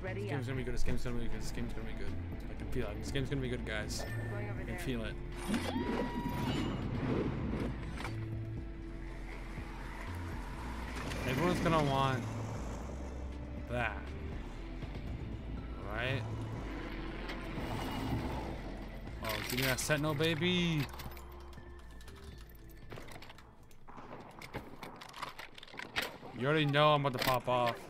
Ready This game's gonna be good. This game's gonna be good. This game's gonna be good. I can feel it. This game's gonna be good, guys. I can feel it. Everyone's gonna want that. Right? Oh, give me that sentinel, baby! You already know I'm about to pop off.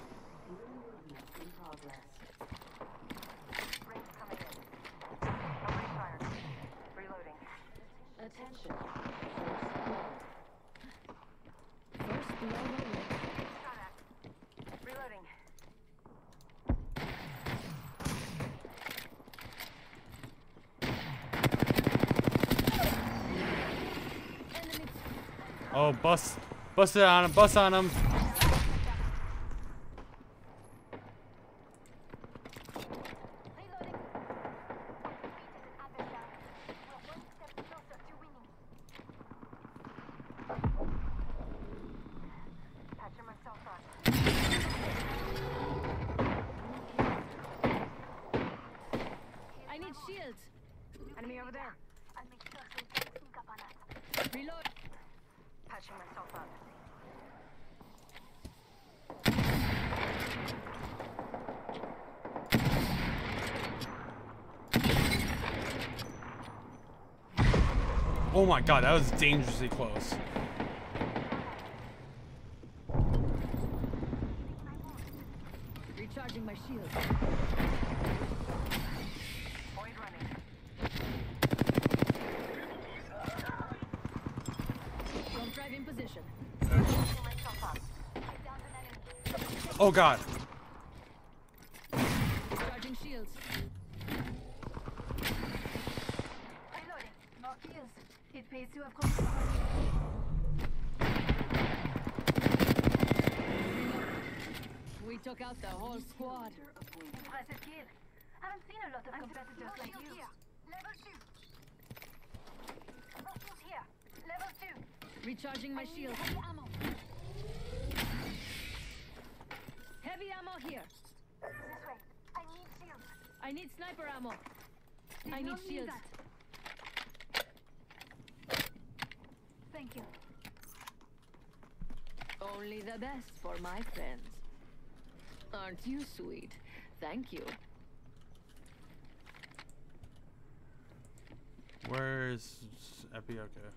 Oh, bust, bust it on him, bust on him. Reloading. Defeated an adversary. We're one step closer to winning. Patching myself up. I need shields. Enemy over there. I'll make sure they don't sneak up on us. Reload. Patching myself up. Oh my god, that was dangerously close. Recharging my shield. Void running. Don't drive in position. Patching myself up. I downed an enemy. Oh god. Charging shields. Reloading. More kills. It pays to have. We took out the whole squad. Impressive kill. Haven't seen a lot of competitors like you. Level two. More shields here. Level two. Recharging my shield. Heavy ammo. Heavy ammo here. This way. I need shields. I need sniper ammo. I need don't shields. that. Thank you. Only the best for my friends. Aren't you sweet? Thank you. Where's Epi? Okay.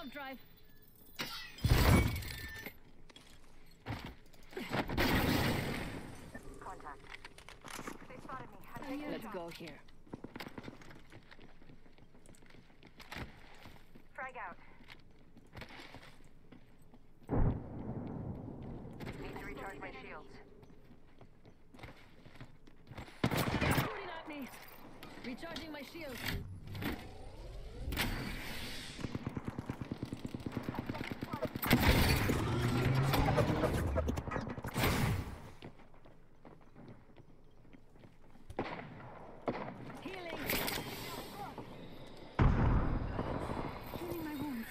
Jump drive. Contact. They spotted me. Let's go here. Frag out. Need to recharge my shields. Shooting at me. Recharging my shield. Healing. Healing my wounds.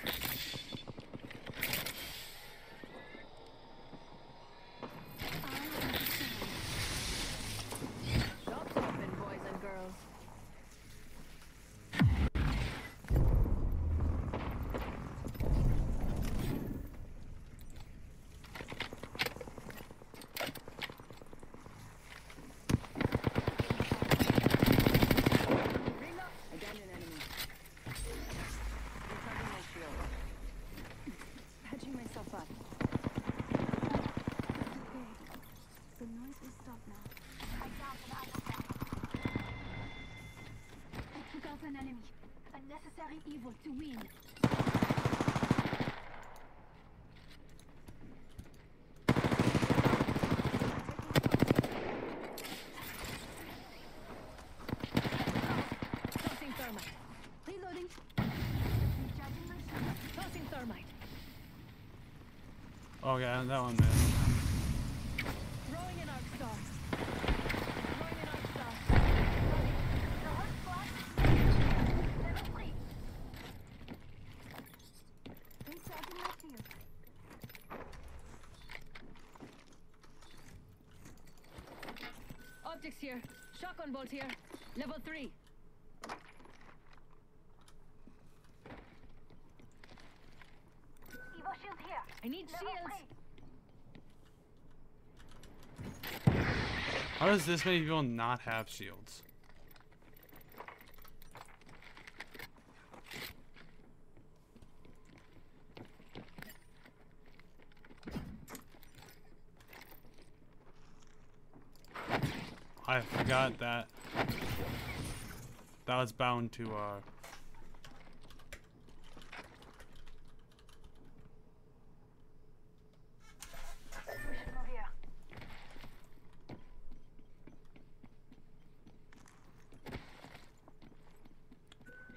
Shops open, boys and girls. Reload. Again an enemy. Recharging my shield. Patching myself up. Okay. The noise will stop now. I downed an adversary. I took out an enemy. A necessary evil to win. Tossing thermite. Reloading. Recharging my shield. Tossing thermite. Oh yeah, that one, man. Throwing an arc star. Throwing an arc star. Here. Shotgun bolt here. Level three. Evo shield here. I need Level shields. three. How does this many people not have shields? I forgot that that was bound to uh We should move here.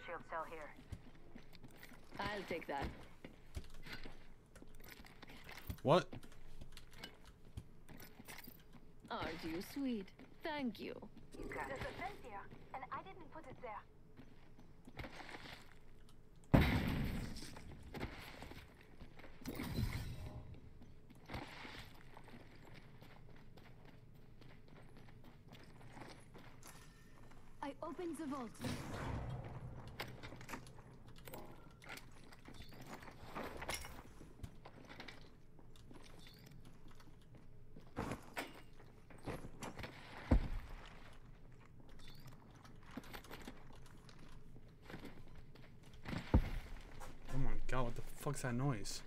Shield cell here. I'll take that. what? Aren't you sweet? Thank you. You got There's a vent here, and I didn't put it there. I opened the vault. Oh my god, what the fuck's that noise?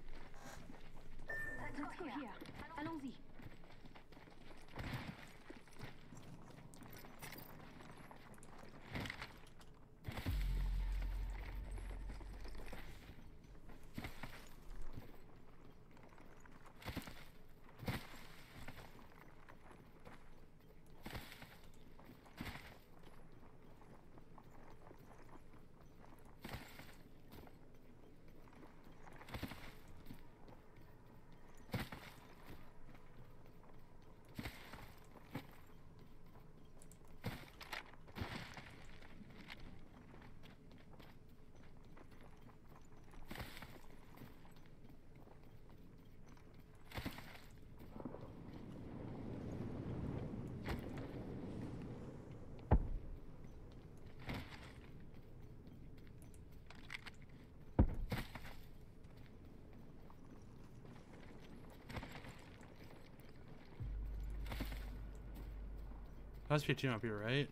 Let's go here. Must be a team up here, right?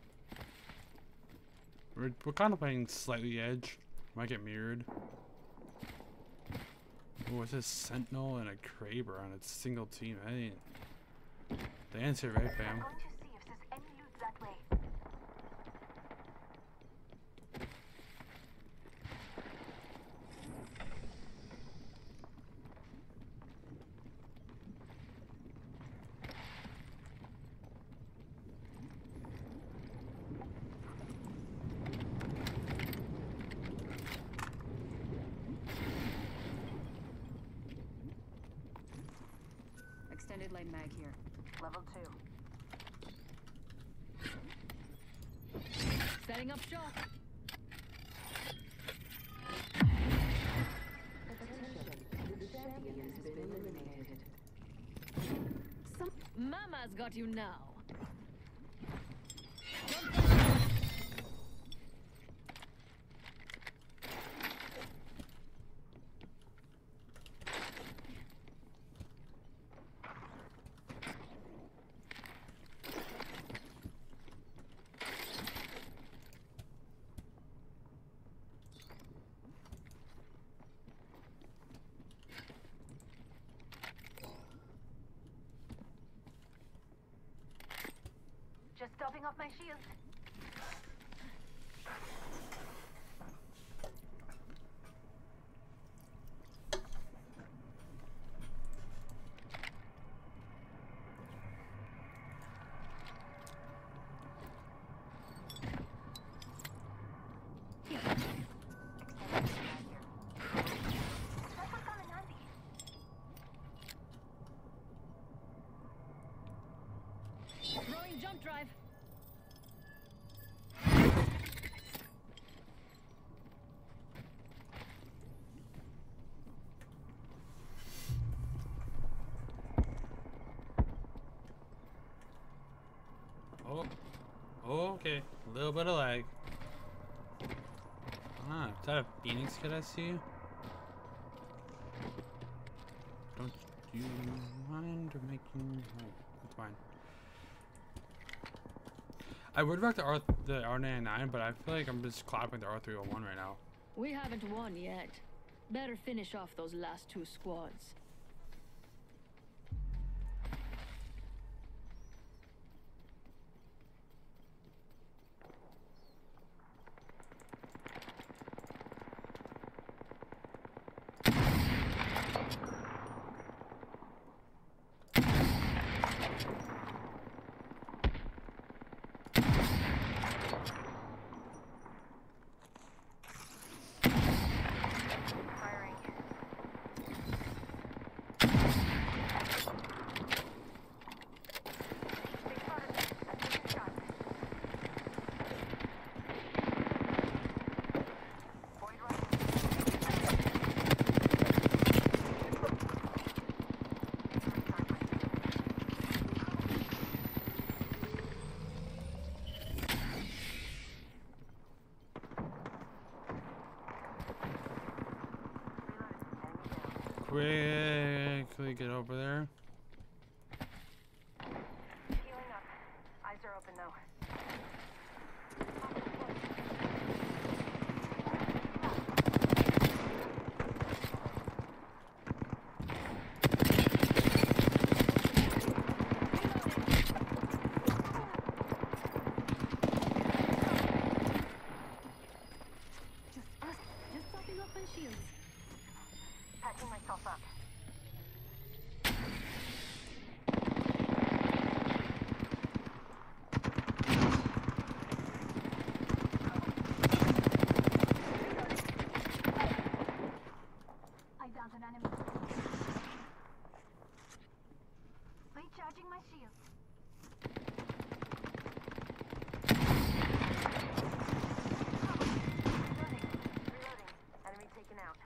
We're, we're kind of playing slightly edge. Might get mirrored. Oh, says Sentinel and a Kraber on its single team. I ain't. The answer, right, fam? going to see if there's any loot that way. Extended light mag here. Level two. Setting up shop. Some Mama's got you now. Just topping off my shield. Extended mag here. That would come in handy. Throwing jump drive. Okay, a little bit of lag. Ah, is that a Phoenix kit I see? Don't you mind making... Oh, it's fine. I would rock the, R the R99, but I feel like I'm just clapping the R301 right now. We haven't won yet. Better finish off those last two squads. Quickly get over there. Healing up. Eyes are open though. Just us. Just topping up my shields. Patching myself up. Downed an enemy. Recharging my shield. Reloading. Reloading. Enemy taken out.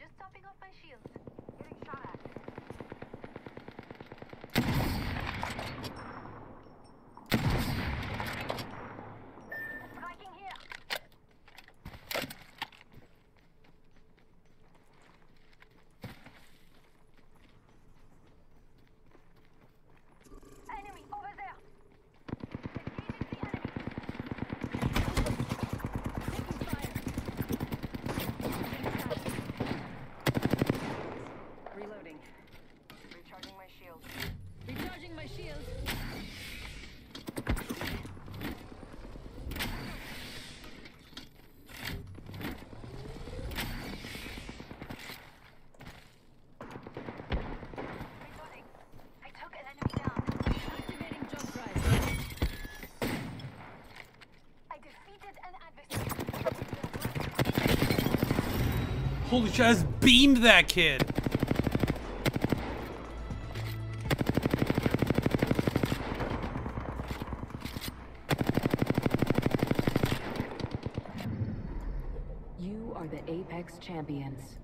Just topping up my shield. Getting shot at. Striking here. Enemy over there. Engaging the enemy. Reloading. Recharging my shield. Recharging my shield. Reloading. I took an enemy down. Activating jump drive. I defeated an adversary. Holy shit, I just beamed that kid! You are the Apex champions.